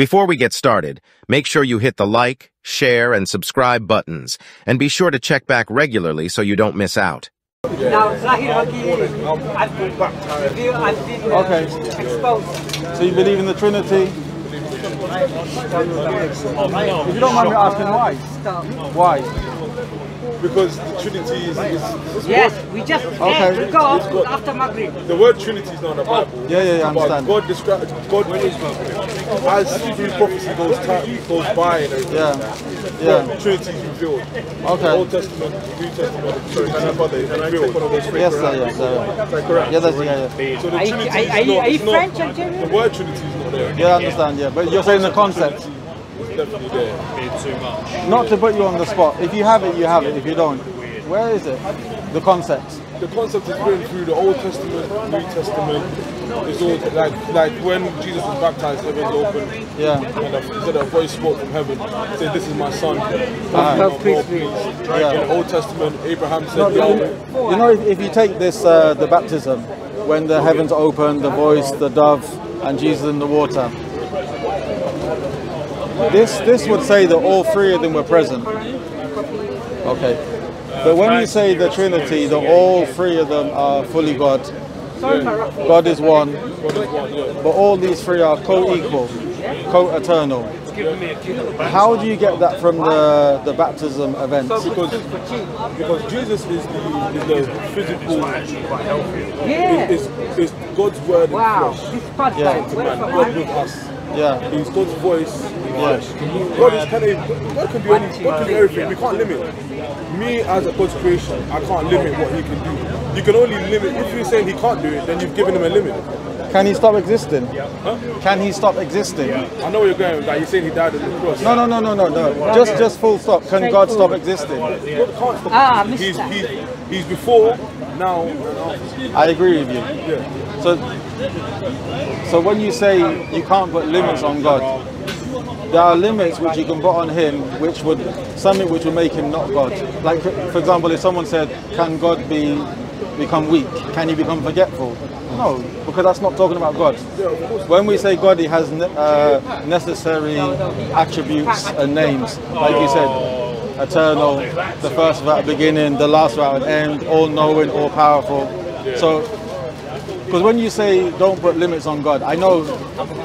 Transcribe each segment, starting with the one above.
Before we get started, make sure you hit the like, share, and subscribe buttons, and be sure to check back regularly so you don't miss out. Now, Zahir Waqi, I've been revealed, I've been uh, Okay. exposed. So you believe in the Trinity? If you don't mind me asking why? Why? Because the Trinity is, is, is Yes, we just Okay. had to go It's after Maghrib. the word Trinity is not in the Bible. Yeah, yeah, yeah, I understand. God describes God as through prophecy goes time goes by and everything. Yeah. like. Yeah. God, Trinity is revealed. Okay. Old Testament, New Testament, sorry, Father is revealed. Yes, sir, yes, sir. correct? Yeah, that's, yeah, yeah. So the Trinity are- is are you- not, are you French, Algerian? The word Trinity is not there. Yeah, I understand, yeah. But you're saying the concept. It's definitely there. Not to put you on the spot. If you have it, you have it. If you don't, where is it? The concept. The concept is written through the Old Testament, New Testament. It's all like like when Jesus was baptized, heavens opened. Yeah. And a, he said a voice spoke from heaven, said, "This is my son." Know, Please, please. Yeah. In the Old Testament, Abraham No, said, you, you know, if, if you take this, uh, the baptism, when the heavens open, the voice, the dove, and Jesus in the water. This this would say that all three of them were present. Okay. But when you say the Trinity, that all three of them are fully God, God is one, but all these three are co-equal, co-eternal. How do you get that from the, the baptism event? Because because Jesus is the is the physical Yeah. is, is God's word in flesh. This. Yeah. To God with us. Yeah, He's God's voice in God is kind of God can do anything. God can do everything. We can't limit. Me as a God's creation, I can't limit what He can do. You can only limit if you're saying He can't do it, then you've given Him a limit. can he stop existing? Can he stop existing? I know where you're going with that. You're saying He died on the cross. No, no, no, no, no, no. Just, just full stop. Can God stop existing? God can't stop. Ah, he's, missed that. he's, he's before, now. I agree with you. Yeah. So, so when you say you can't put limits on God, there are limits which you can put on Him, which would something which would make Him not God. Like, for example, if someone said, "Can God be become weak? Can He become forgetful?" No, because that's not talking about God. When we say God, He has ne- uh, necessary attributes and names, like you said, eternal, the first without beginning, the last without an end, all-knowing, all-powerful. So because when you say don't put limits on God, I know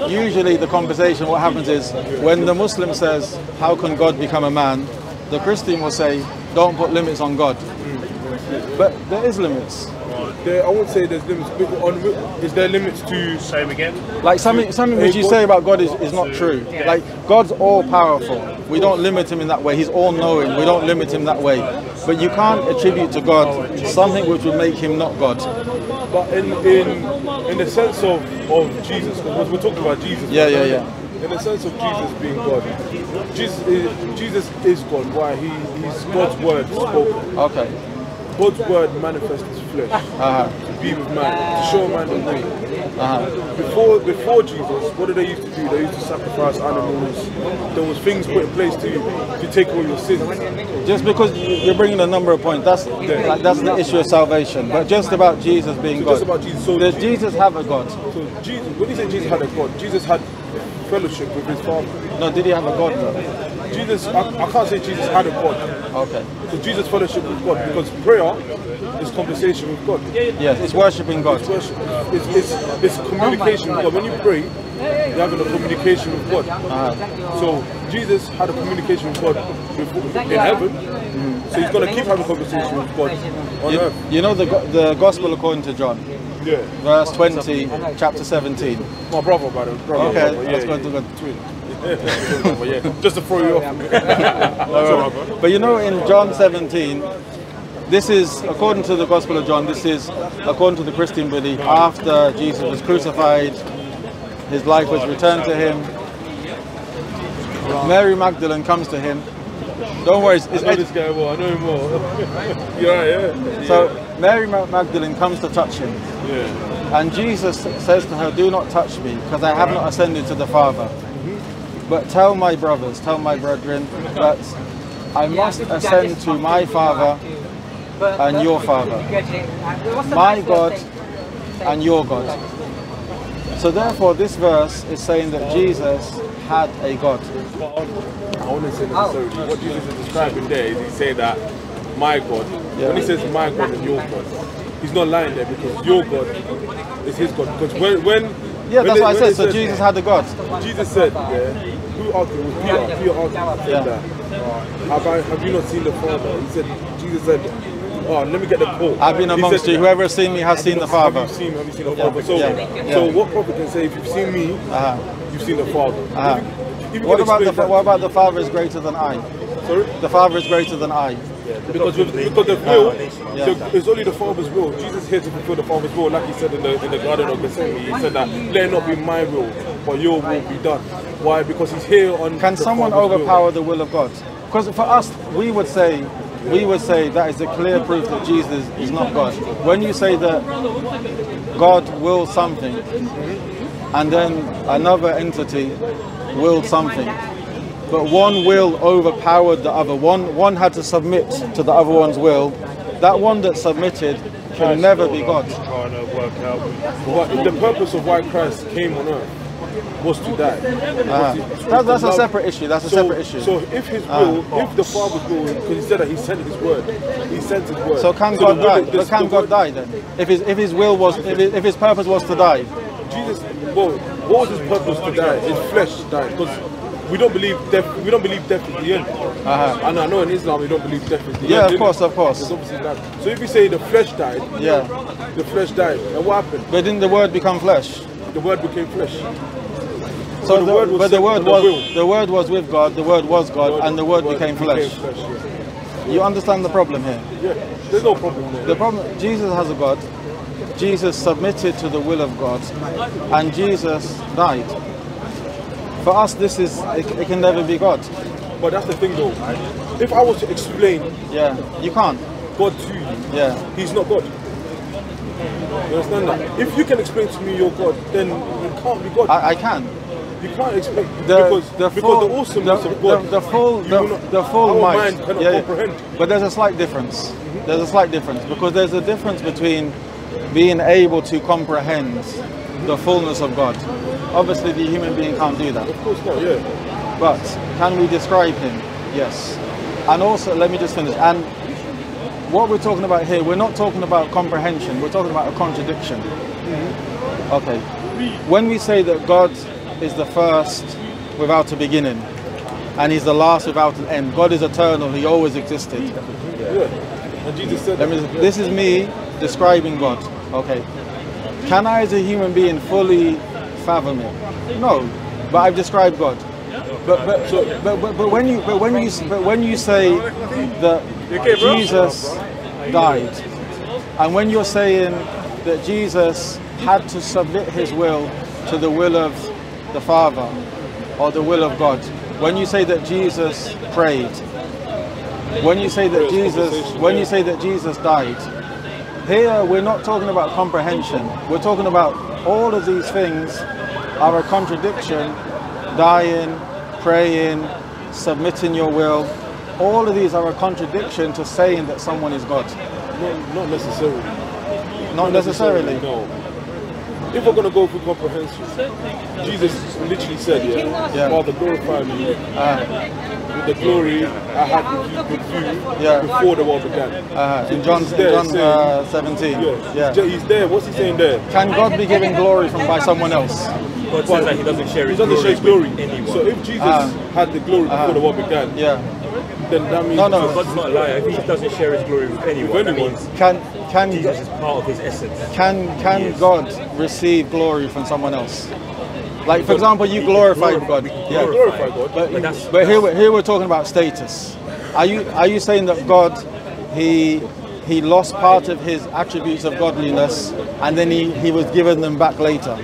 usually the conversation, what happens is when the Muslim says, How can God become a man? the Christian will say, Don't put limits on God. But there is limits. There, I won't say there's limits. but On, is there limits to Same again. Like something, something which you say about God is, is not true. Like God's all powerful. We don't limit him in that way. He's all knowing. We don't limit him that way. But you can't attribute to God something which would make him not God. But in in in the sense of, of Jesus, because we're talking about Jesus. Yeah, yeah, yeah. In the sense of Jesus being God, Jesus is, Jesus is God. Why? He, he's God's word spoken. Okay. God's word manifests his flesh Uh-huh. to be with man, to show man the way. Uh-huh. Before before Jesus, what did they used to do? They used to sacrifice animals. There was things put in place to to take away your sins. Just because you're bringing a number of points, that's like, that's the issue of salvation. But just about Jesus being So God. just about Jesus. So Does Jesus have a God? So Jesus, when you say Jesus had a God, Jesus had fellowship with his Father. No, did he have a God though? Jesus, I, I can't say Jesus had a God. Okay. So Jesus fellowship with God because prayer is conversation with God. Yes, it's worshipping God. It's worship. It's, it's, it's communication with God. When you pray, you're having a communication with God. Uh-huh. So Jesus had a communication with God before, in heaven. Mm-hmm. So he's going to keep having a conversation with God on You, earth. you know the the Gospel according to John, Yeah. verse 20, chapter 17. My brother, by the way. Brother, Okay, brother. that's Yeah, good, good. Twin. Yeah, just to throw you off. That's all right, bro. But you know, in John 17, this is, according to the Gospel of John, this is, according to the Christian belief, after Jesus was crucified, his life was returned to him. Mary Magdalene comes to him. Don't worry, it's, I it's know this guy well. I know him well. You're right, yeah. so Mary Magdalene comes to touch him. Yeah. And Jesus says to her, Do not touch me, because I have not ascended to the Father. But tell my brothers, tell my brethren, that I must ascend to my Father and your Father, my God and your God. So therefore, this verse is saying that Jesus had a God. I want to say necessarily. What Jesus is describing there is he's saying that my God, when he says my God and your God, he's not lying there because your God is his God. Because when, when Yeah, when that's they- what I said. they So Jesus had a God. Jesus said, yeah, who argued? It was Peter. Peter argued. Said Yeah. that, have, I, have you not seen the Father? He said, Jesus said, oh, let me get the quote. I've been He amongst said, you. Whoever has seen me has seen the Father. Have you seen, have you seen the Father? So, Yeah. so Yeah. what prophet can say, if you've seen me, Uh-huh. you've seen the Father? Uh-huh. If you- if you What about the what about the Father is greater than I? Sorry? The Father is greater than I. Because, with, because the will, Yeah. the, it's only the Father's will. Jesus is here to fulfill the Father's will, like he said in the in the Garden of Gethsemane. He said that let not be my will, but your will be done. Why? Because he's here on. Can the someone Father's will. overpower the will of God? Because for us, we would say, we would say that is a clear proof that Jesus is not God. When you say that God wills something, and then another entity willed something, but one will overpowered the other. One one had to submit to the other one's will. That one that submitted can never be God. Trying to work out. But the purpose of why Christ came on earth was to die. Was to- That- that's a separate issue. That's a so, separate issue. So if his Ah. will, if the Father's will, because he said that he sent his word, he sent his word. So can the God die? But can God word- die then? If his if his will was if his, if his purpose was to die, Jesus, well, what was his purpose to die? His flesh died because we don't believe death. We don't believe death is the end. Uh-huh. And I know in Islam we don't believe death is the Yeah, end. of innit? course, of course. It's obviously that. So if you say the flesh died, yeah. the flesh died, and what happened? But didn't the word become flesh? The word became flesh. So the the, word was but the word the was will. the word was with God. The word was God, and the word became flesh. yeah. You understand the problem here? yeah, there's no problem there. The problem. Jesus has a God. Jesus submitted to the will of God, and Jesus died. For us, this is it, it can never be God. But that's the thing though. If I was to explain Yeah, you can't. God to you, Yeah. He's not God. You understand that? If you can explain to me your God, then you can't be God. I, I can. you can't explain the, because, the because full, the awesomeness the, of God, the, the full, the, not- the full might. mind cannot Yeah, yeah. comprehend. But there's a slight difference. There's a slight difference because there's a difference between being able to comprehend the fullness of God. Obviously, the human being can't do that. Of course not. Yeah. But can we describe him? Yes. And also, let me just finish. And what we're talking about here, we're not talking about comprehension. We're talking about a contradiction. Okay. When we say that God is the first without a beginning, and He's the last without an end, God is eternal. He always existed. Yeah. And Jesus said, Let me, this is me describing God. Okay. Can I, as a human being, fully fathom it? No, but I've described God. But but, but, but, but when you but when you but when you say that Jesus died, and when you're saying that Jesus had to submit his will to the will of the Father or the will of God, when you say that Jesus prayed, when you say that Jesus when you say that Jesus died, here we're not talking about comprehension. We're talking about all of these things are a contradiction, dying, praying, submitting your will. All of these are a contradiction to saying that someone is God. not, not necessarily. Not necessarily. No. If we're going to go through comprehension, Jesus literally said, yeah, Yeah. Father, glorify me with the glory I had with you, with you Yeah. before the world began. Uh, in So John, there John saying- uh, 17. Yeah. Yeah. He's, he's there. What's he saying there? Can God be given glory from by someone else? God says that he doesn't share He his doesn't glory, share his glory. with anyone. So if Jesus Ah. had the glory before the world began, Yeah. Then that means No, no. God's not a liar. If he doesn't share his glory with anyone, With that anyone. means Can can Jesus is part of his essence. can can God receive glory from someone else? Like for example, you glorify glorify- God. we can Yeah. glorify God. But, But that's- but here, we're, here we're talking about status. Are you are you saying that God, he he lost part of his attributes of godliness, and then he, he was given them back later?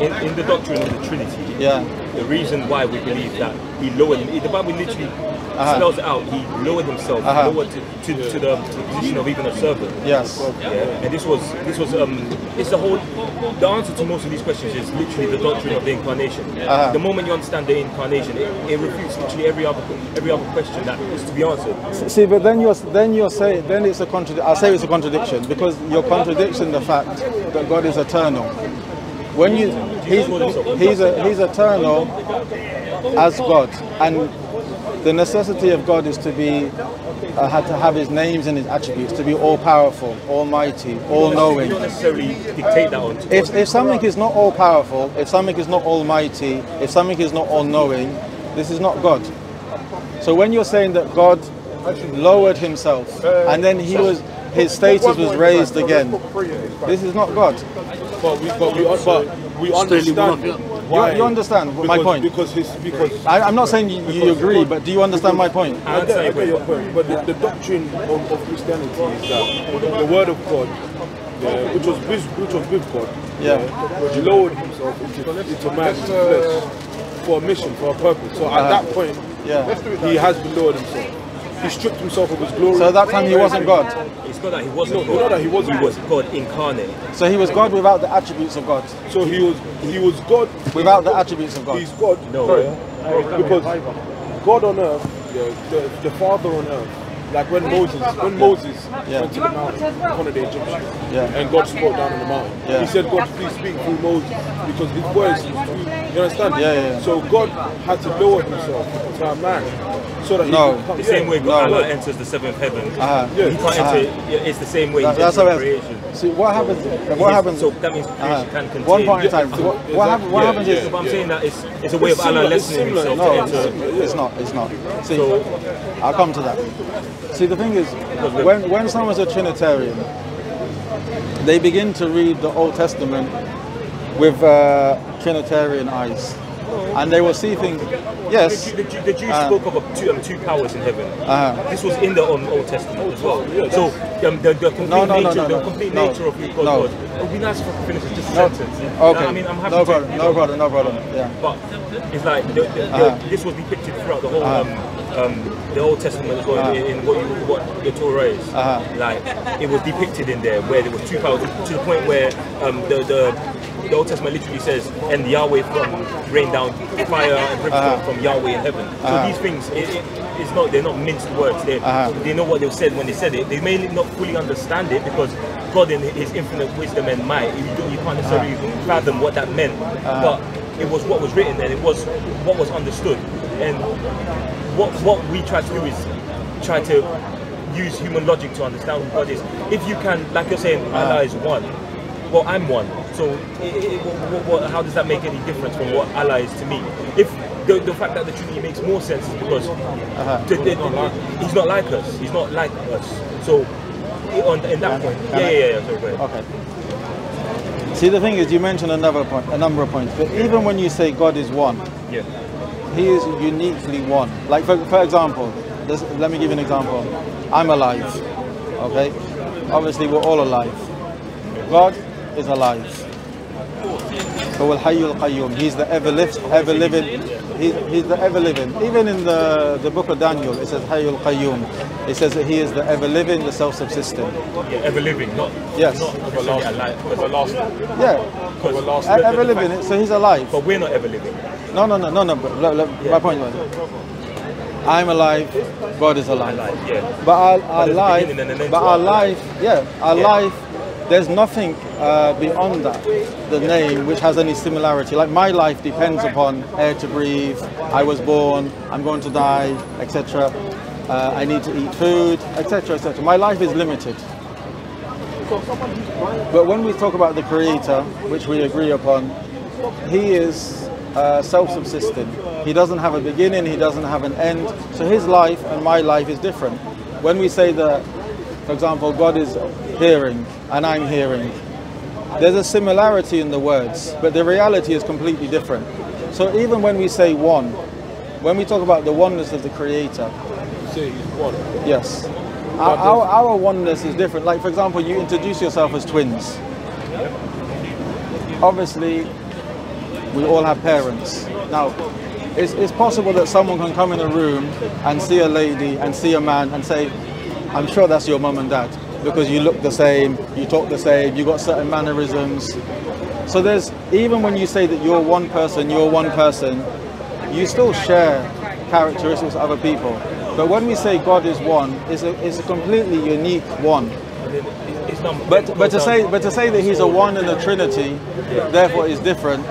In, in the doctrine of the Trinity, Yeah. the reason why we believe that he lowered the Bible literally spells out. He lowered himself, Uh-huh. lowered to, to, to, the, to the position of even a servant. Yes. Yeah, and this was this was um it's the whole the answer to most of these questions is literally the doctrine of the incarnation. Uh-huh. The moment you understand the incarnation, it, it refutes literally every other every other question that is to be answered. See, but then you're then you're saying then it's a contradiction. I'll say it's a contradiction because you're contradicting the fact that God is eternal. When you he's he's a, he's eternal as God, and the necessity of God is to be uh, had to have His names and His attributes to be all powerful, almighty, all You knowing. don't necessarily dictate that onto If, if something is not all powerful, if something is not almighty, if something is not all knowing, this is not God. So when you're saying that God lowered himself and then he was his status was raised again, this is not God. But we, but we, but we understand You, why. you understand my point? Because his, because I, I'm not saying you, you agree, but do you understand my point? I get, I get your point, but the, the doctrine of, of Christianity is that the word of God, yeah, which was with, which was with God, Yeah. he lowered himself into, into man's flesh for a mission, for a purpose. So at uh-huh. that point, Yeah. he has been lowered himself. He stripped himself of his glory. So at that time he wasn't God. It's not that he wasn't No, God. not that he wasn't He was God incarnate. So he was God without the attributes of God. So he was he was God Without the attributes of God. He's God. No. Sorry. Because God on earth, yeah, the, the Father on earth, like when Moses, when Moses Yeah. went to the mountain, one of the Egyptians, Yeah. and God spoke down on the mountain. Yeah. He said, God, please speak through Moses, because his voice is too, you understand? Yeah, yeah, yeah. So God had to lower himself to a man, so that he No. could come. The same way No. God Allah enters the seventh heaven. Uh-huh. Yeah. He can't enter. It's the same way That- that's enters how creation. See what happens. What happens? So that means creation uh, can contain. one point in time. exactly. What, what, happen, what Yeah, happens yeah. is But I'm saying that it's it's a way It's of Allah similar, it's lessening himself No, to it's, enter. it's not. It's not. See, So I'll come to that. See, the thing is, when when someone's a Trinitarian, they begin to read the Old Testament with uh, Trinitarian eyes, and they will see things. Yes. the, Jew- the Jews Uh, spoke of a two, um, two powers in heaven. Uh-huh. This was in the Old Testament as well. So um, the, the complete No, no, nature, no, the complete nature of God was. It would be nice if I could finish just a No. sentence. Okay. I mean, I'm happy no to. problem. No problem. No problem. Yeah. But it's like the, the, Uh-huh. this was depicted throughout the whole Uh-huh. um, um, the Old Testament as well Uh-huh. in, in what, you, what the Torah is. Uh-huh. Like it was depicted in there where there was two powers to the point where um, the, the the Old Testament literally says, "And Yahweh from rain down fire and brimstone Uh-huh. from Yahweh in heaven." So Uh-huh. these things, it, it, it's not they're not minced words. They Uh-huh. they know what they said when they said it. They may not fully understand it because God in His infinite wisdom and might, you, you can't necessarily Uh-huh. fathom what that meant. But it was what was written and it was what was understood. And what what we try to do is try to use human logic to understand who God is. If you can, like you're saying, ah. Allah is one. Well, I'm one. So, i i what, what, how does that make any difference from what Allah is to me? If the, the fact that the Trinity makes more sense is because the- the- the- he's not like us. He's not like us. So, on in that point, can yeah, yeah, yeah. Sorry, go ahead. Okay. See, the thing is, you mentioned another point, a number of points, but even when you say God is one, Yeah. He is uniquely one. Like, for, for example, this, let me give you an example. I'm alive, okay? Obviously, we're all alive. God is alive. So Al-Hayyul Qayyum, He's the ever, live, ever living, he, He's the ever living. Even in the, the book of Daniel, it says Hayyul Qayyum. It says that He is the ever living, the self subsisting. Yeah, ever living, not Yes. not alive. Everlasting. Yeah, Because- e- ever living, so He's alive. But we're not ever living. No, no, no, no, no. But my point was, I'm alive. God is alive. Yeah. But our, our a life, beginning and an end but our life. yeah, our Yeah. life. There's nothing uh, beyond that, the name, which has any similarity. Like my life depends upon air to breathe. I was born. I'm going to die, etc. Uh, I need to eat food, etc., etc. My life is limited. But when we talk about the Creator, which we agree upon, He is uh, self-subsisting. He doesn't have a beginning. He doesn't have an end. So His life and my life is different. When we say that, for example, God is hearing and I'm hearing, there's a similarity in the words, but the reality is completely different. So even when we say one, when we talk about the oneness of the Creator, Say he's one. Yes. Our, our, our oneness is different. Like, for example, you introduce yourself as twins. Obviously, we all have parents. Now, it's, it's possible that someone can come in a room and see a lady and see a man and say, I'm sure that's your mum and dad because you look the same, you talk the same, you've got certain mannerisms. So there's, even when you say that you're one person, you're one person, you still share characteristics of other people. But when we say God is one, it's a, it's a completely unique one. But but to say but to say that he's a one in the Trinity, therefore is different,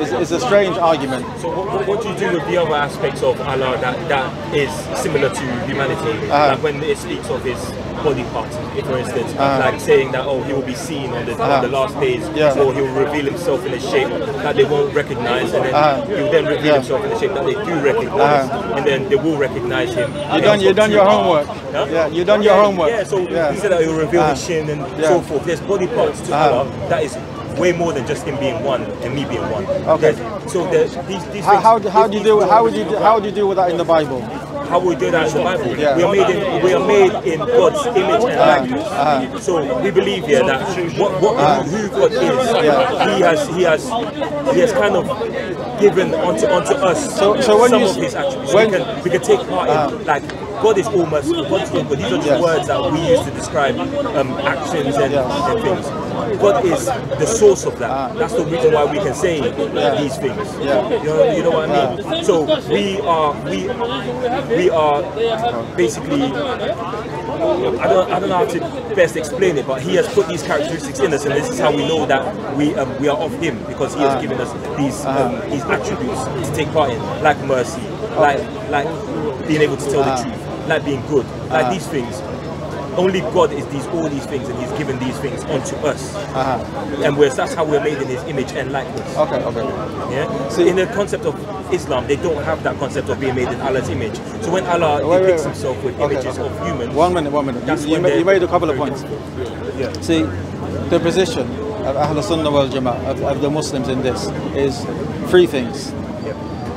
is, is a strange argument. So what, what, do you do with the other aspects of Allah that, that is similar to humanity? Uh-huh. Like when it speaks of his body parts, for instance, Uh-huh. like saying that oh he will be seen on the, on the last days, Yeah. or he will reveal himself in a shape that they won't recognize, and then Uh-huh. he will then reveal Yeah. himself in a shape that they do recognize, Uh-huh. and then they will recognize him. You done you done your homework. Huh? Yeah, you done your homework. Yeah, so yeah. he said that he will reveal his Uh, shin and so forth. There's body parts to Uh, Allah that is way more than just him being one and me being one. Okay. There's- So there's these these How, how, do- how do you these- do how would you do, how would you deal with that in the Bible? how we do that in the Bible. Yeah. We are made in we are made in God's image and likeness. uh-huh. So we believe here that what, what who God is, He has He has He has kind of given onto onto us So- so when some you of His attributes. when- we can we can take part in like. God is almost God is all good. These are just Yes. words that we use to describe um, actions and, Yes. and things. God is the source of that. That's the reason why we can say these things. Yeah. You know, you know what I mean? So we are we we are basically I don't I don't know how to best explain it, but he has put these characteristics in us, and this is how we know that we um, we are of him because he has given us these um, these attributes to take part in, like mercy, like like being able to tell the truth, like being good, like these things. Only God is these all these things, and He's given these things onto us. Uh-huh. And whereas that's how we're made in His image and likeness. Okay, okay. Yeah. See- in the concept of Islam, they don't have that concept of being made in Allah's image. So when Allah Wait, wait, depicts wait. Himself with Okay, images okay. of humans, One minute, one minute. You, you made a couple of points. yeah. See, the position of Ahl Sunnah wal Jama'ah, of, of the Muslims in this, is three things.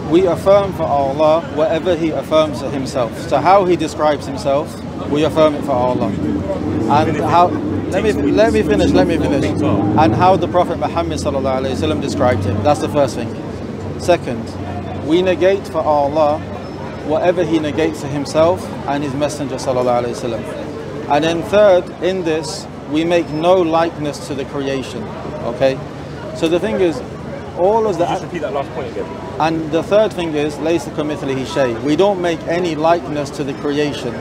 We affirm for Allah whatever He affirms for Himself. So how He describes Himself, we affirm it for Allah. And how? Let me let me finish. Let me finish. And how the Prophet Muhammad sallallahu alaihi wasallam described Him. That's the first thing. Second, we negate for Allah whatever He negates for Himself and His Messenger sallallahu alaihi wasallam. And then third, in this, we make no likeness to the creation. Okay? So the thing is, all of the Just repeat that last point again. and the third thing is laysa kamithlihi shay. We don't make any likeness to the creation.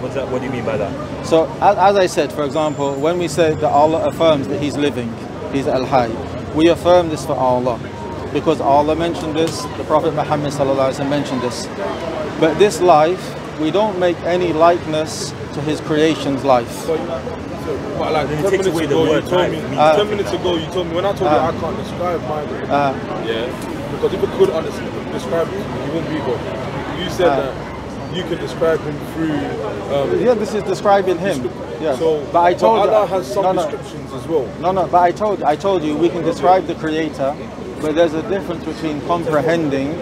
What's that? What do you mean by that? So as, as I said, for example, when we say that Allah affirms that He's living, He's Al-Hayy, we affirm this for Allah. Because Allah mentioned this, the Prophet Muhammad sallallahu alaihi wasallam mentioned this. But this life, we don't make any likeness to His creation's life. So, but like it ten takes minutes away the ago, you told me. Uh, ten minutes ago, you told me when I told you uh, I can't describe my God. Uh, yeah, because if I could understand, describe it, you wouldn't be God. You said Uh. that you can describe him through. Um, yeah, this is describing Him. Yeah. So, but I told but Allah you, has some no, no. descriptions as well. No, no, but I told I told you we can describe the creator, but there's a difference between comprehending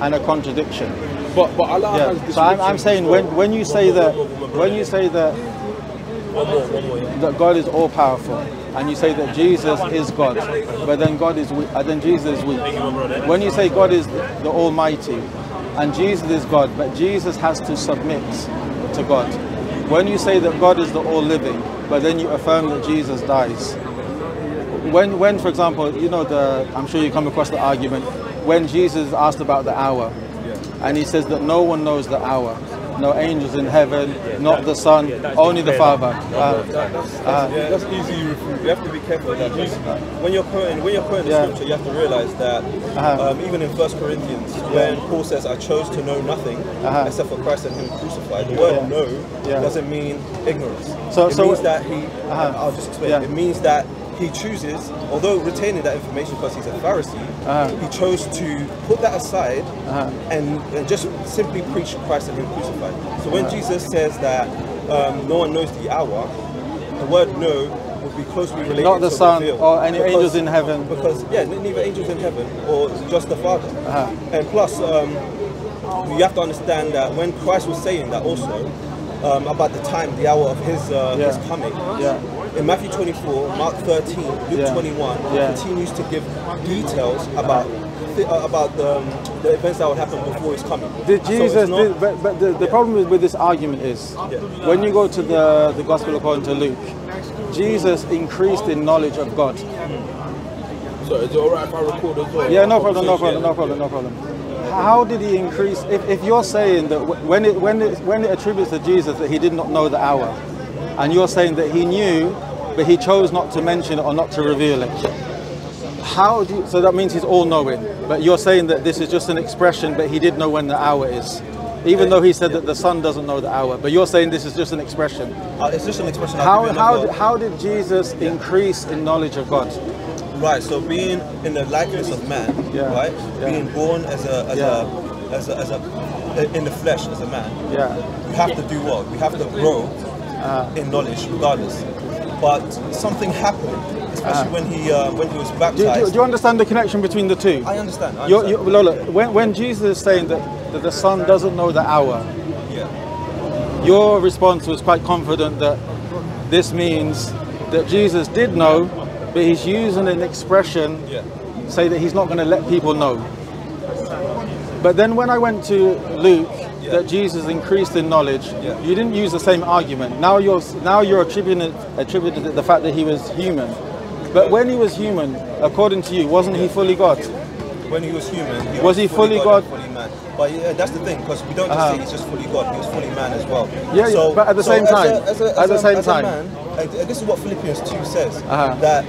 and a contradiction. But but Allah Yeah. has So I'm, I'm saying when, when you say that when you say that One more, one more. Yeah. That God is all powerful, and you say that Jesus is God, but then God is weak, and then Jesus is weak. When you say God is the Almighty, and Jesus is God, but Jesus has to submit to God. When you say that God is the all living, but then you affirm that Jesus dies. When, when, for example, you know the, I'm sure you come across the argument when Jesus asked about the hour, and he says that no one knows the hour, no angels in heaven, not the Son, only the Father. Uh, that's, that's, Uh, that's easy. You have to be careful with that. When you're quoting, when you're quoting the scripture, you have to realize that Uh-huh. um, even in First Corinthians, when Paul says, "I chose to know nothing Uh-huh. except for Christ and Him crucified," the word "know" doesn't mean ignorance. So- it so- means that he. Uh-huh. I'll just explain. It means that he chooses, although retaining that information because he's a Pharisee, Uh-huh. he chose to put that aside Uh-huh. and, and just simply preach Christ and Him crucified. So when Uh-huh. Jesus says that um, no one knows the hour, the word "know" would be closely related Not the to Son reveal. or any Because- angels in heaven. Because yeah, neither angels in heaven or just the Father. Uh-huh. And plus, um, you have to understand that when Christ was saying that also um, about the time, the hour of His uh, Yeah. His coming. Yeah. In Matthew 24, Mark 13, Luke Yeah. 21, Yeah. continues to give details about th- uh, about the, um, the events that would happen before His coming. Did So Jesus? not- did, but but the, the problem with, with this argument is when you go to the, the Gospel according to Luke, Jesus increased in knowledge of God. So is it alright if I record as well? Yeah, no problem, no problem, no problem, no problem. How did he increase? If, if you're saying that when it when it when it attributes to Jesus that he did not know the hour, and you're saying that he knew but he chose not to mention it or not to reveal it. How do you, so that means he's all knowing, but you're saying that this is just an expression, but he did know when the hour is. Even though he said that the sun doesn't know the hour, but you're saying this is just an expression. Uh, it's just an expression. How, how, another- how did Jesus increase in knowledge of God? Right, so being in the likeness of man, Yeah, right? yeah. Being born as a as Yeah. a as a as a in the flesh as a man. Yeah. We have to do what? We have to grow Uh. in knowledge regardless. But something happened, especially when he uh, when he was Do, do, baptized. do you understand the connection between the two? I understand. I You're, understand. you Lola, when, when Jesus is saying that, that the son doesn't know the hour, yeah. your response was quite confident that this means that Jesus did know, but he's using an expression, Yeah. say that he's not going to let people know. But then when I went to Luke, Yeah. that Jesus increased in knowledge, Yeah. you didn't use the same argument. Now you're now you're attributing attributing the fact that he was human. But when he was human, according to you, wasn't he fully God? When he was human, he Was he fully God? and fully man? But yeah, that's the thing, because we don't just Uh-huh. say he's just fully God; he was fully man as well. Yeah, so, but at the same as a- time, as a- at as the same time. man, this is what Philippians two says Uh-huh. that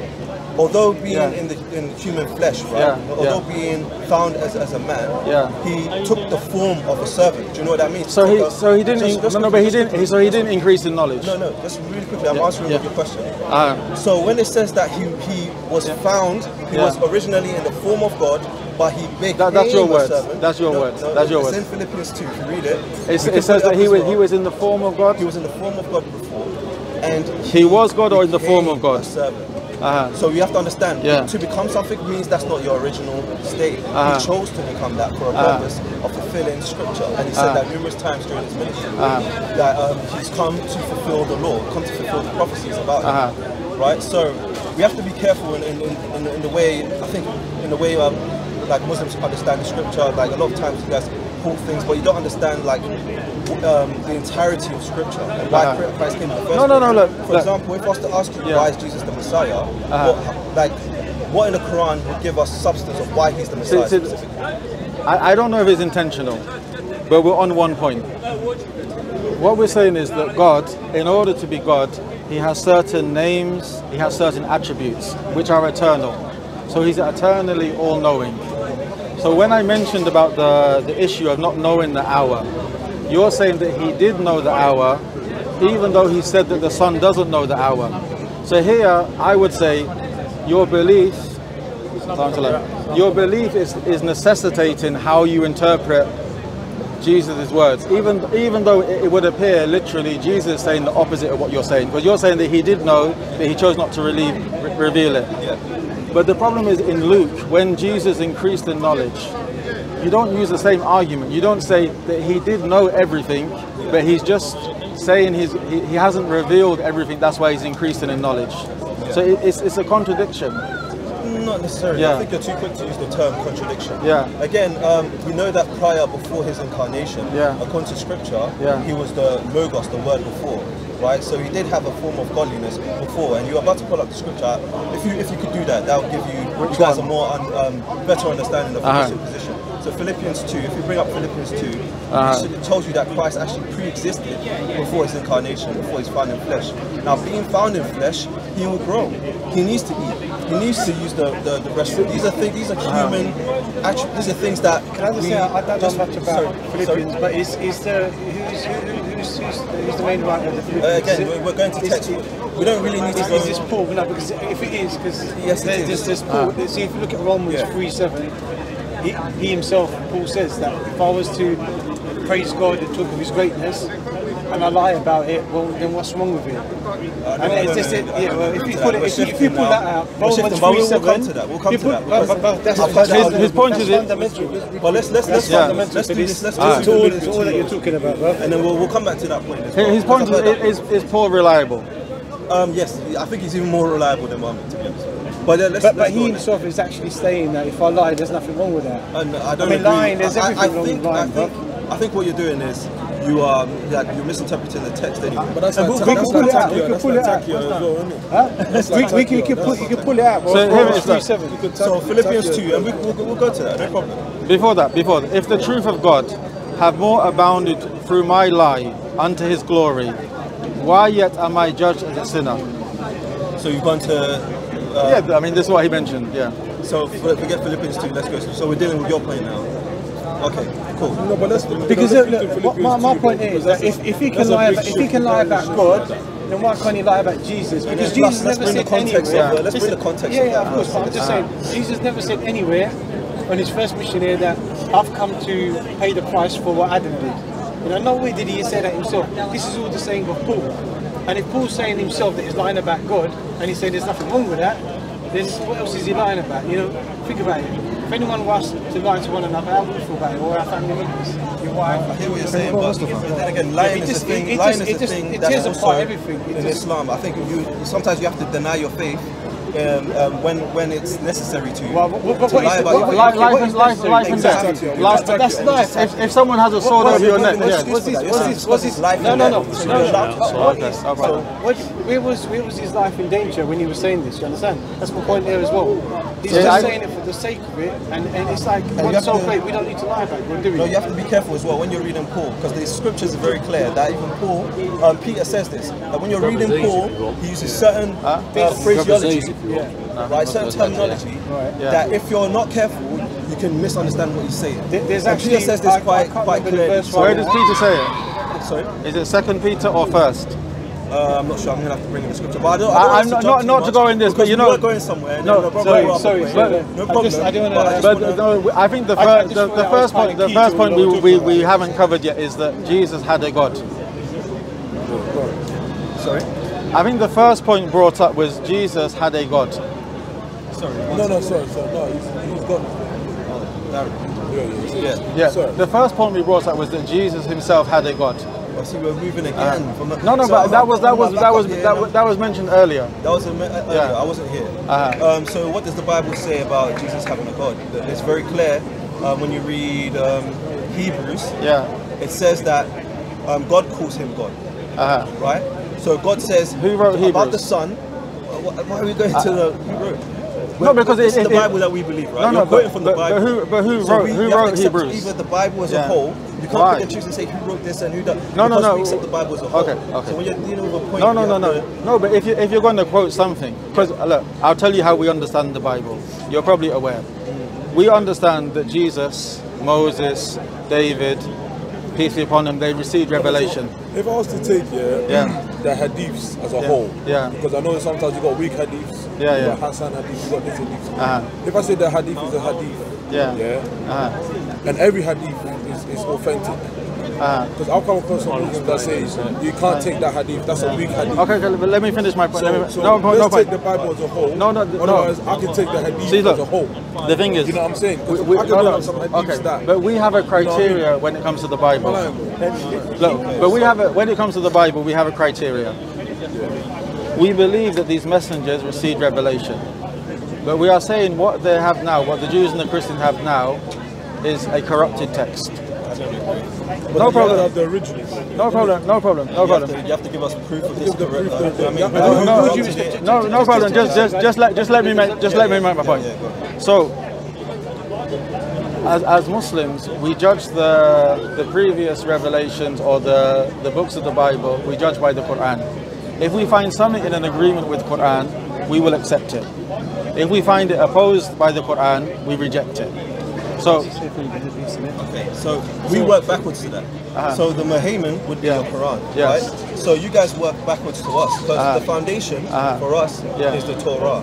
although being Yeah. in the in human flesh, right? Yeah, Although yeah. being found as, as a man, Yeah. he took the form of a servant. Do you know what that means? So he a- so he didn't just- just no, no but he didn't quickly. so he didn't increase in knowledge. No, no, just really quickly. I'm answering your question. Uh, So when it says that he he was found, he was originally in the form of God, but he became That- that's your a words. servant. That's your No, words. no, That's your words. in Philippians 2. If you read it, it says that he was well. he was in the form of God. he was in the form of God before, and He was God or in the form of God? a servant. Uh-huh. So you have to understand, Yeah. to become something means that's not your original state. Uh-huh. He chose to become that for a Uh-huh. purpose of fulfilling scripture. And he said Uh-huh. that numerous times during his ministry, Uh-huh. that um, he's come to fulfill the law, come to fulfill the prophecies about him. Right? So we have to be careful in, in, in, in the way, I think, in the way um, like Muslims understand the scripture. Like a lot of times you guys pull things, but you don't understand like um, the entirety of scripture and why Uh-huh. Christ came the first No, no, no, look, For look. example, if I was to ask you Yeah. why is Jesus the Messiah, Uh-huh. what, like what in the Quran would give us substance of why he's the Messiah see, specifically? I, I don't know if it's intentional, but we're on one point. What we're saying is that God, in order to be God, he has certain names, he has certain attributes which are eternal. So he's eternally all knowing. So when I mentioned about the, the issue of not knowing the hour, you're saying that he did know the hour, even though he said that the son doesn't know the hour. So here I would say your belief your belief is, is necessitating how you interpret Jesus' words, even even though it, would appear literally Jesus saying the opposite of what you're saying, because you're saying that he did know, but he chose not to relieve, re- reveal it. But the problem is in Luke, when Jesus increased in knowledge, you don't use the same argument. You don't say that he did know everything, but he's just saying he's, he, he hasn't revealed everything. That's why he's increasing in knowledge. So it, it's, it's a contradiction. Not necessarily. Yeah. I think you're too quick to use the term contradiction. Yeah. Again, um, we know that prior, before his incarnation, Yeah. according to scripture, Yeah. he was the logos, the word before. Right, so he did have a form of godliness before, and you're about to pull up the scripture. If you if you could do that, that would give you Which you guys one? a more un, um, better understanding of Uh-huh. the position. So Philippians two, if you bring up Philippians 2 Uh-huh. it tells you that Christ actually pre-existed before his incarnation, before he's found in flesh. Now, being found in flesh, he will grow. He needs to eat. He needs to use the the, the restroom. These are things. These are human. Actually, these are things that Can I just we say, I don't know much about sorry, Philippians, sorry. but is, is the, who's, who's, who's, who's the main writer Uh, again, we're, going to text. We don't really need to go. is this Paul? No, because if it is, because Yes, it there's, is. there's, there's Paul. See, if you look at Romans Yeah. 3 7, he, he himself, Paul says that if I was to praise God and talk of his greatness, and I lie about it, well, then what's wrong with it? and it's just, it, yeah, well, if you, put it, if you, if you pull that out, We're shifting, Romans but 3 we'll, we'll come to that. We'll come to that. but, but, but that's, that's, His- his point that's is it- But let's let's let's Yeah. let's, let's do this. Let's Ah. all, all that you're talking about, bro. And then we'll, we'll come back to that point. As well, His point because I've heard that is, is, is Paul reliable? Um, yes, I think he's even more reliable than Muhammad, to be honest. But, uh, let's, But, but let's he himself is actually saying that if I lie, there's nothing wrong with that. And I don't I mean, agree. lying, there's I- I- everything I wrong think, with lying, I think, I think what you're doing is you are like you're misinterpreting the text anyway. But that's And like, we- we that's can pull like it out, we can pull it out. Taqiyya as well, isn't it? Huh? That's we, can, you can pull, you can pull it out. So here it is, 3 7. So Philippians 2, and we, we'll, we'll go to that, no problem. Before that, before that, if the truth of God have more abounded through my lie unto his glory, why yet am I judged as a sinner? So So you've gone to. Uh, yeah, I mean, this is what he mentioned. Yeah. So for- forget Philippians 2, let's go. So we're dealing with your point now. Okay, cool. No, but let's Because let's uh, look, what, my, my point is that if, if he can lie about, if he can lie about. God, then why can't he lie about Jesus? Because let's- Jesus let's never said the context anywhere. of let's bring the context Yeah, yeah, of course. But I'm just saying, uh-huh. Jesus never said anywhere on his first mission here that I've come to pay the price for what Adam did. You know, nowhere did he say that himself. This is all the saying of Paul. And if Paul's saying himself that he's lying about God, and he's saying there's nothing wrong with that, then what else is he lying about? You know, think about it. If anyone was to lie to one another, you feel about it? Or our family members, your wife. I hear what you're saying, but, then again, lying It is just- a thing. it- it lying just- is a just- thing it that's tears apart also everything. It in just- Islam. I think you sometimes you have to deny your faith um, um, when when it's necessary to. Well, what- what- to what lie about what- your what- Life, life, is life, life and death. Exactly. Life, But that's life. if, if someone has a sword over your neck, yeah. what's You're what's because life No, no, no, so no, no. allowed to- What- Okay, no problem. What, where was where was his life in danger when he was saying this? You understand? That's my point there as well. He's Yeah, just I- saying it for the sake of it, and, and it's like you what's so to- great. We don't need to lie about it, do we? No, you have to be careful as well when you're reading Paul, because the scriptures are very clear that even Paul, um, Peter says this, that when you're reading Paul, he uses certain uh, phraseology, right, certain terminology, Yeah. that if you're not careful, you can misunderstand what he's saying. There's And actually Peter says this I- I quite can't quite remember the clearly. Where does Peter say it? sorry, Is it Second Peter or First? Uh, I'm not sure. I'm gonna have to bring in the scripture, but I don't. I I- don't I'm not- to not- not to go in this, but because you we know- going somewhere. No, no, sorry, problem, sorry, no problem. I just- I don't but wanna- just But wanna- no, I think the, I- I the, the first point, the first point we, we're we, talking we about. haven't covered yet is that Jesus had a God. Sorry, I think the first point brought up was Jesus had a God. sorry. No, no, sorry, sorry. No, he's, he's got. Darren. Yeah, yeah, yeah. Yeah. Yeah. The first point we brought up was that Jesus himself had a God. I see we're moving again. from a, No, no, So but I'm- that was that was that was that was, that was mentioned earlier. That was uh, Yeah. I wasn't here. Uh-huh. Um, so what does the Bible say about Jesus having a God? It's very clear um, when you read um, Hebrews. Yeah. It says that um, God calls him God, Uh-huh. right? So God says Who wrote about Hebrews? the Son. uh, Why are we going to the who wrote? No, because this it- the it- Bible that we believe, right? No, no, but- from the but- who- but who So wrote- who wrote Hebrews? Either the Bible as Yeah. a whole. You can't Right. pick and choose and say who wrote this and who does. No, no, no. We accept the Bible as a whole. Okay, okay. So when you're dealing with a point, No, no, no, no, to- no. But if you if you're going to quote something, because look, I'll tell you how we understand the Bible. You're probably aware. We understand that Jesus, Moses, David, peace be upon them, they received revelation. If I was to take yeah, Yeah. the hadiths as a Yeah. whole, Yeah. because I know sometimes you got weak hadiths, Yeah, you yeah. got Hasan hadiths, you got this hadith. Uh-huh. If I say the hadith is a hadith, Yeah. yeah, Uh-huh. and every hadith is, is authentic. Uh-huh. Because I'll come across some Muslims that say you can't take that hadith, that's a weak hadith. Okay, okay, let me finish my point. So, me- so no, let's no take point. the Bible as a whole. No, no, no. Otherwise, I can take the hadith See, look, as a whole. The thing is, You know what I'm saying? we, we, I can no, no, some okay, that- but we have a You know I mean? criteria when it comes to the Bible. Look, but we have a, when it comes to the Bible, we have a criteria. We believe that these messengers received revelation, but we are saying what they have now, what the Jews and the Christians have now, is a corrupted text. But No problem. have the original. No problem. No problem. No You have, problem. to, you have to give us proof of this. Correct- proof that- I mean, yeah, who- No, no, no, no problem. Just, just, just let, just let me make, just let me make my point. Yeah. So, as, as Muslims, we judge the the previous revelations or the the books of the Bible. We judge by the Quran. If we find something in an agreement with Quran, we will accept it. If we find it opposed by the Quran, we reject it. So, Okay, so we work backwards to that. So the Muhammad would be Uh-huh. Yeah. the Quran, Yes. right? So you guys work backwards to us because Uh-huh. the foundation Uh-huh. for us Yeah. is the Torah.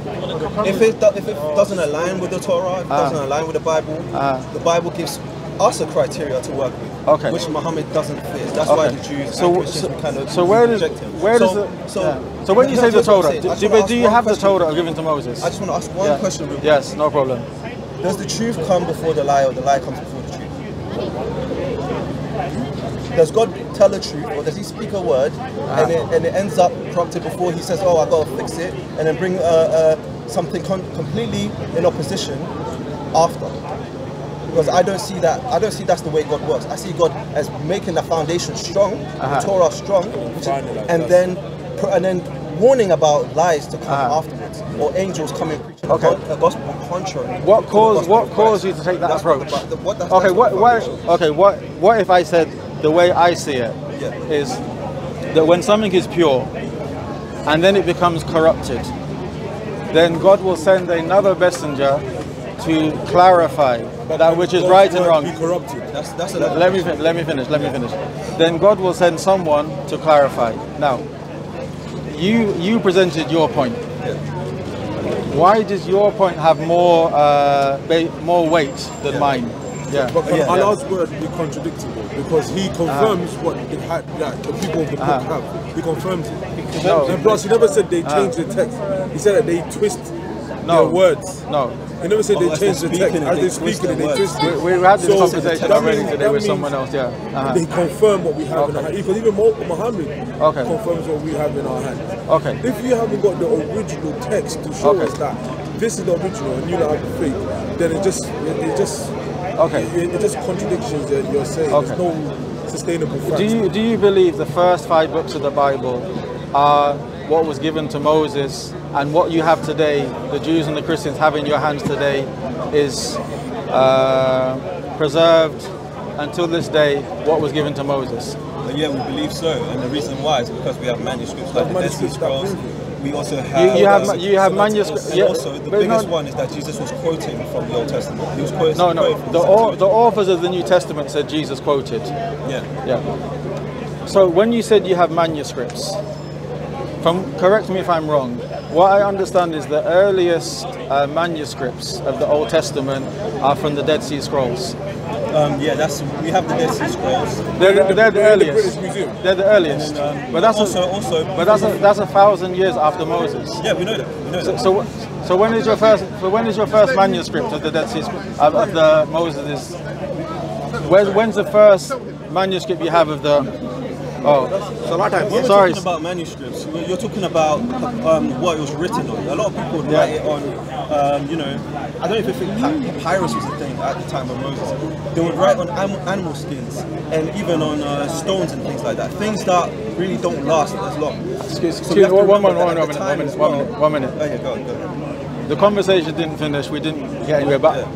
If it do, if it doesn't align with the Torah, if it doesn't align with the Bible, Uh-huh. the Bible gives us a criteria to work with, Okay. which Muhammad doesn't fit. That's why the Jews So- and so- kind of so where does him. where does so, the so, yeah. so when you say the here's what I'm Torah, do, do, do you have the. Torah given to Moses? I just want to ask one Yeah. question. Real quick. Yes, no problem. Does the truth come before the lie, or the lie comes before the truth? Does God tell the truth, or does He speak a word, and, it, and it ends up corrupted before He says, "Oh, I got to fix it," and then bring uh, uh, something completely in opposition after? Because I don't see that. I don't see that's the way God works. I see God as making the foundation strong, Uh-huh. the Torah strong, and then and then warning about lies to come Uh-huh. afterwards, or angels coming preaching Okay. a, a gospel contrary. What caused what caused you to take that That's approach? the the- what- okay, what, the what okay, what what if I said the way I see it is Yeah. that when something is pure and then it becomes corrupted, then God will send another messenger to clarify that which is God's right and wrong. Be corrupted. That's that's a Let me let me finish. Let me finish. Then God will send someone to clarify. Now, you you presented your point. Yeah. Why does your point have more uh, ba- more weight than mine? Yeah. But Yeah, yeah. Allah's word be contradictory because He confirms what the, ha- that the people of the book Uh-huh. have. He confirms it. No. And plus, He never said they changed the text. He said that they twist No. their words. No. He never said they changed the text. As they they speak it, they twist it. We, we had this So, conversation already means- today with someone else. Yeah. Uh-huh. They confirm what we have in our hand. Because even Muhammad Okay. confirms what we have in our hands. Okay. If you haven't got the original text to show Okay. us that this is the original and you don't have the faith, then it just it, it just Okay. it, it just contradictions that you're saying. Okay. There's no sustainable fact. Do you do you believe the first five books of the Bible are what was given to Moses, and what you have today, the Jews and the Christians have in your hands today, is uh, preserved until this day? What was given to Moses? But yeah, we believe so, and the reason why is because we have manuscripts like Have the Dead Sea manuscripts that Scrolls. We also You, have. you have uh, you have manuscripts. And Yeah, also, the biggest no, one is that Jesus was quoting from the Old Testament. He was quoting. no, no. The, the authors of the New Testament said Jesus quoted. Yeah. Yeah. So when you said you have manuscripts, from correct me if I'm wrong. What I understand is the earliest uh, manuscripts of the Old Testament are from the Dead Sea Scrolls. Um, yeah, that's we have the Dead Sea Scrolls. They're, they're, the they're the earliest. Museum. They're the earliest. And, um, but that's also, a, also, but that's a, that's a thousand years after Moses. yeah, we know that. We know So, that. so, so when is your first? So when is your first manuscript of the Dead Sea of, of the Moses? When, when's the first manuscript you have of the? Oh, So like when we're Sorry. talking about manuscripts, you're you're talking about um, what it was written on. A lot of people would Yeah. write it on, um, you know, I don't know if you think papyrus was a thing at the time of Moses. They would write on animal skins and even on uh, stones and things like that. Things that really don't last as long. excuse, So excuse have me. to One, one, remember one, that one at minute. One minute. One minute. One minute. Oh yeah, go on, go on. The conversation didn't finish. We didn't get anywhere, but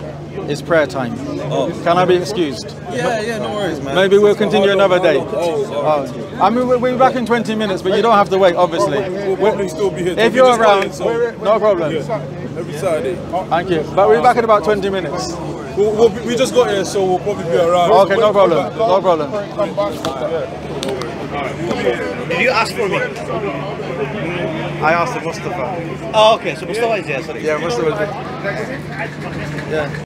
it's prayer time. Oh. Can I be excused? Yeah, yeah, no worries, man. Maybe we'll continue another day. Oh, Oh, I mean, we'll we'll be back in 20 minutes, but you don't have to wait, obviously. We'll probably still be here. If you're around, no problem. Every Saturday. Thank you. But we'll be back in about 20 minutes. We'll, we'll be, we just got here, so we'll probably be around. Okay, no problem. No problem. Did you ask for me? I asked for Mustafa. Oh, okay. So Mustafa is here. Sorry. Yeah, Mustafa. Yeah.